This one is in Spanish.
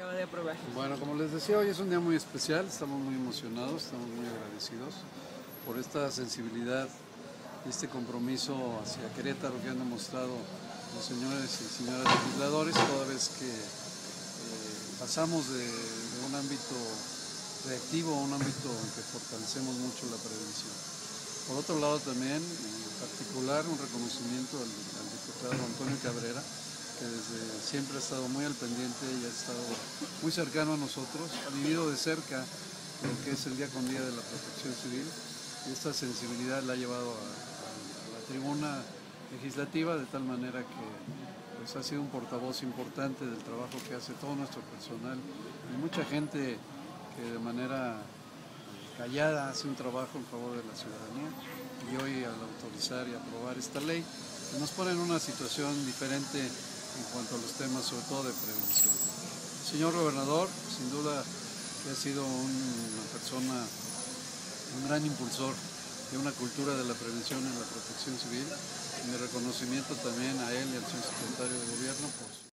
acaba de aprobar. Bueno, como les decía, hoy es un día muy especial, estamos muy emocionados, estamos muy agradecidos por esta sensibilidad y este compromiso hacia Querétaro que han demostrado los señores y señoras legisladores toda vez que eh, pasamos de, un ámbito reactivo a un ámbito en que fortalecemos mucho la prevención. Por otro lado también, en particular, un reconocimiento al diputado Antonio Cabrera, que desde siempre ha estado muy al pendiente y ha estado muy cercano a nosotros, ha vivido de cerca lo que es el día con día de la protección civil. Y esta sensibilidad la ha llevado a, la tribuna legislativa de tal manera que pues, ha sido un portavoz importante del trabajo que hace todo nuestro personal. Y mucha gente que de manera callada hace un trabajo en favor de la ciudadanía y hoy al autorizar y aprobar esta ley nos pone en una situación diferente en cuanto a los temas, sobre todo de prevención. Señor gobernador, sin duda que ha sido un, una persona, un gran impulsor de una cultura de la prevención en la protección civil. Mi reconocimiento también a él y al señor secretario de gobierno su